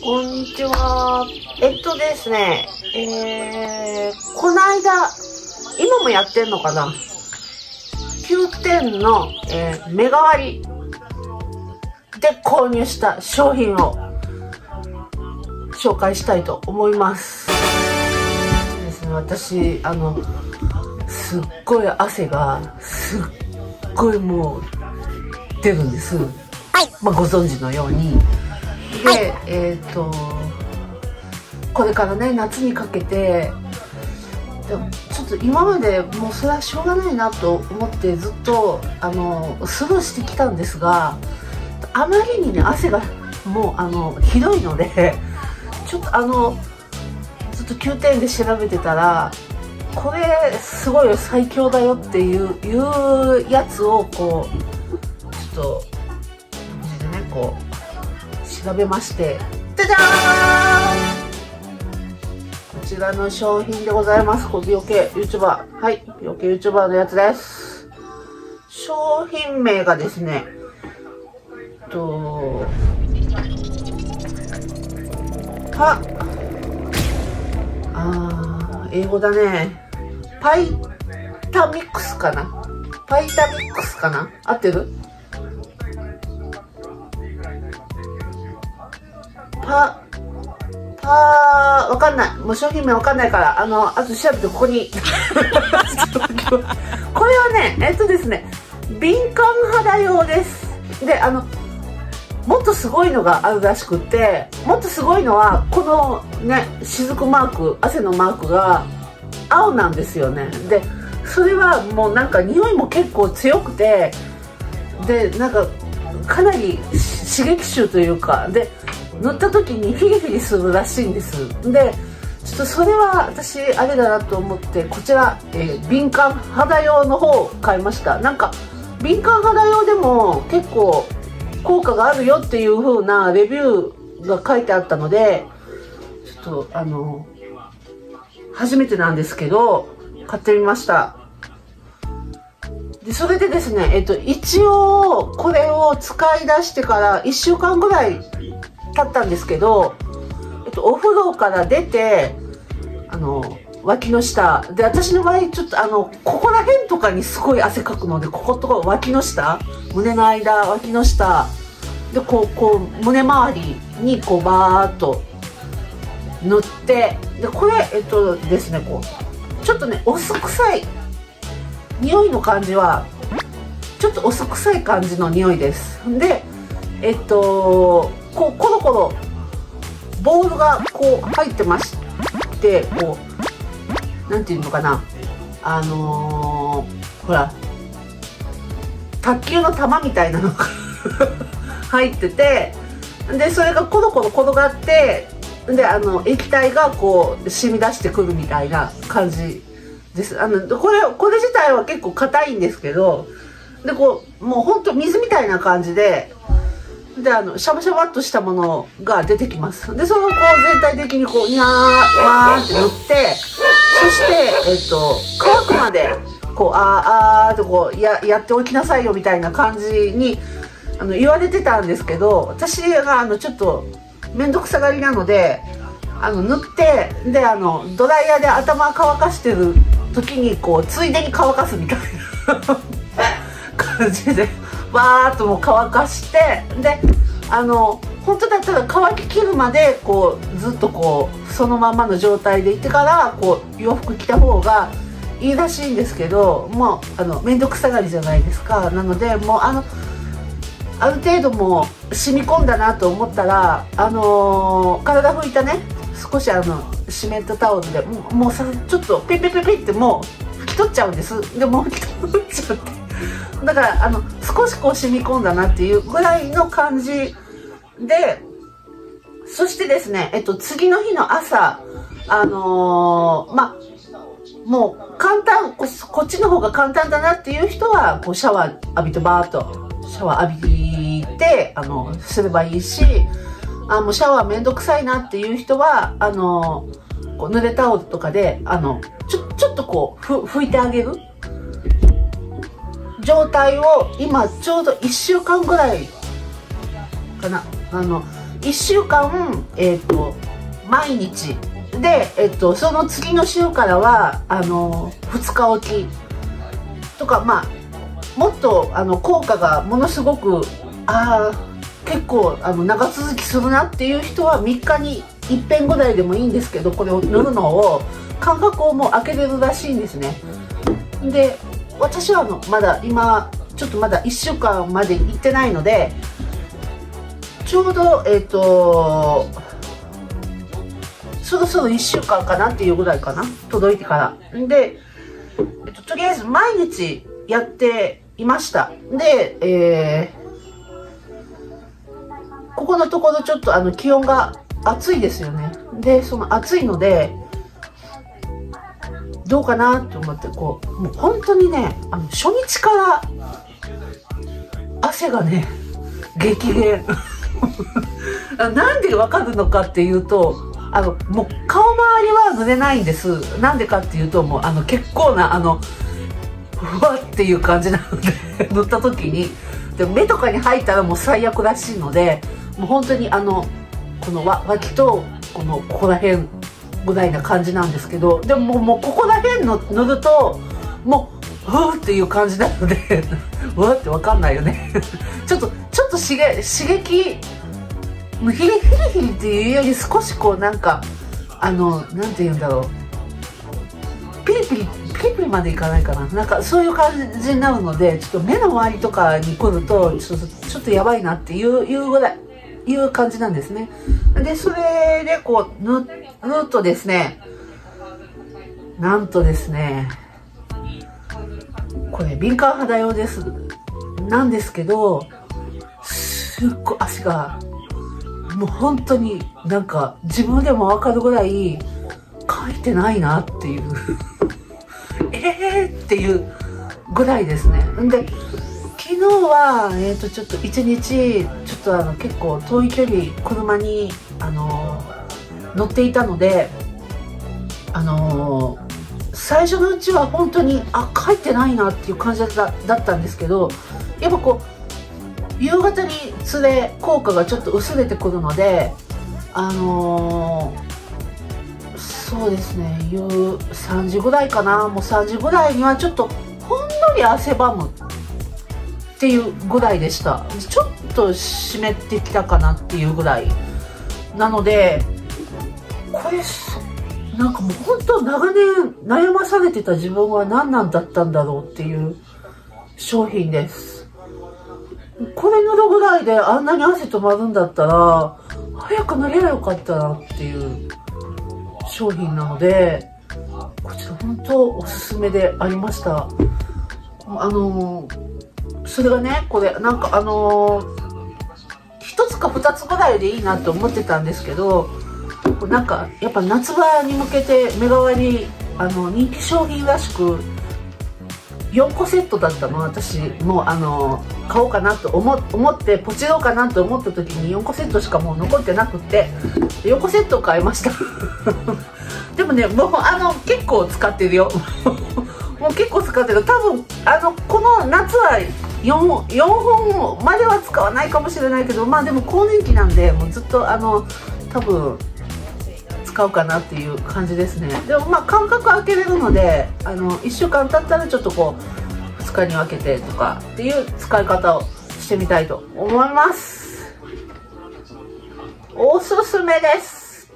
こんにちは。えっとですね、えー、この間、今もやってんのかな ?9 点の、えー、目代わりで購入した商品を紹介したいと思います。ですね、私、あの、すっごい汗が、すっごいもう、出るんです。はい。まあ、ご存知のように。で、はい、えっ、ー、とこれからね夏にかけてでもちょっと今までもうそれはしょうがないなと思ってずっとあのスルーしてきたんですがあまりにね汗がもうあのひどいので ちょっとあのずっと9点で調べてたらこれすごい最強だよっていういうやつをこうちょっとこう調べまして。じゃじゃー。んこちらの商品でございます。こ美容系 YouTuber はい。美容系 YouTuber のやつです。商品名がですね。とパあー英語だね。パイタミックスかな。パイタミックスかな。合ってる？パ、パわかんない。もう商品名わかんないから、あの、あと調べてここに。これはね、えっとですね、敏感肌用です。で、あの、もっとすごいのがあるらしくて、もっとすごいのは、このね、雫マーク、汗のマークが青なんですよね。で、それはもうなんか匂いも結構強くて、で、なんか、かなり刺激臭というか、で、塗った時にフィリフィリするらしいんです。でちょっとそれは私あれだなと思ってこちら、えー、敏感肌用の方を買いました。なんか敏感肌用でも結構効果があるよっていう風なレビューが書いてあったのでちょっとあの初めてなんですけど買ってみました。でそれでですね、えっと、一応これを使い出してから1週間ぐらい経ったんですけど、えっと、お風呂から出て、あの、脇の下。で、私の場合、ちょっとあの、ここら辺とかにすごい汗かくので、こことか脇の下、胸の間、脇の下、で、こう、こう、胸周りにこう、バーっと塗って、で、これ、えっとですね、こう、ちょっとね、お酢臭い匂いの感じは、ちょっとお酢臭い感じの匂いです。で、えっと、こうコロコロボールがこう入ってましてこう何て言うのかな。あのー、ほら卓球の球みたいなのが 入っててでそれがコロコロ転がってであの液体がこう染み出してくるみたいな感じです。あのこれこれ自体は結構硬いんですけどでこうもうほんと水みたいな感じでであのシャバシャバっとしたものが出てきます。でそのこう全体的にこうにゃーわーって塗ってそしてえっと乾くまでこうあーあーとこうややっておきなさいよみたいな感じにあの言われてたんですけど私があのちょっと面倒くさがりなのであの塗ってであのドライヤーで頭乾かしてる時にこうついでに乾かすみたいな 感じで。バーっともう乾かしてであの本当だったら乾ききるまでこうずっとこうそのままの状態でいてからこう洋服着た方がいいらしいんですけどもうあの面倒くさがりじゃないですか。なのでもうあのある程度も染み込んだなと思ったらあのー、体拭いたね少しあの湿ったタオルでもうさちょっとペペペペってもう拭き取っちゃうんです。でも拭き取っちゃって。だからあの少しこう染み込んだなっていうぐらいの感じでそしてですね、えっと、次の日の朝あのー、まもう簡単こっちの方が簡単だなっていう人はこうシャワー浴びてバーっとシャワー浴びてあのすればいいしあもうシャワーめんどくさいなっていう人はあのこう濡れタオルとかであのちょちょっとこうふ拭いてあげる。状態を今ちょうど1週間ぐらいかな。あの1週間えっ、と毎日。で、えっと、その次の週からはあの2日おきとかまあもっとあの効果がものすごくああ結構あの長続きするなっていう人は3日に1遍ぐらいでもいいんですけどこれを塗るのを間隔をもう開けれるらしいんですね。で私はまだ今ちょっとまだ1週間まで行ってないのでちょうどえっ、ー、とそろそろ1週間かなっていうぐらいかな届いてから。で、えっと、とりあえず毎日やっていました。でえー、ここのところちょっとあの気温が暑いですよね。でその暑いのでどうかなと思ってこうもう本当にねあの初日から汗がね激減。なんでわかるのかっていうとあのもう顔周りは濡れないんです。なんでかっていうともうあの結構なあのふわっていう感じなので 塗った時に。で目とかに入ったらもう最悪らしいのでもう本当にあのこのわ脇とこのここら辺ぐらいな感じなんですけどでももうここら辺の塗るともうふーっていう感じなのでう わって分かんないよね。ちょっとちょっと刺激もうヒリヒリヒリっていうより少しこうなんかあのなんて言うんだろう。ピリピリピリピリまでいかないかな。なんかそういう感じになるのでちょっと目の周りとかに来るとちょっとちょっとやばいなっていういうぐらい。いう感じなんですね。でそれでこう塗るとですねなんとですねこれ敏感肌用です。なんですけどすっごい足がもう本当になんか自分でもわかるぐらい書いてないなっていう。えーっていうぐらいですね。で昨日は、えー、とちょっと一日ちょっとあの結構遠い距離車にあの乗っていたのであの最初のうちは本当にあ書いてないなっていう感じだっただったんですけどやっぱこう夕方に連れ効果がちょっと薄れてくるのであのー、そうですね夕3時ぐらいかな。もう3時ぐらいにはちょっとほんのり汗ばむ。っていうぐらいでした。ちょっと湿ってきたかなっていうぐらい。なのでこれなんかもう本当長年悩まされてた自分は何なんだったんだろうっていう商品です。これ塗るぐらいであんなに汗止まるんだったら早く塗ればよかったなっていう商品なのでこちら本当おすすめでありました。あのそれがねこれなんかあの1つか2つぐらいでいいなって思ってたんですけどなんかやっぱ夏場に向けて目代わりあの人気商品らしく4個セットだったの私もうあの買おうかなと思思ってポチろうかなと思った時に4個セットしかもう残ってなくて4個セット買いました。でもねもうあの結構使ってるよ。もう結構使ってる。多分あのこの夏は 4, 4本までは使わないかもしれないけどまあでも更年期なんでもうずっとあの多分使うかなっていう感じですね。でもまあ間隔空けれるのであの1週間経ったらちょっとこう2日に分けてとかっていう使い方をしてみたいと思います。おすすめです。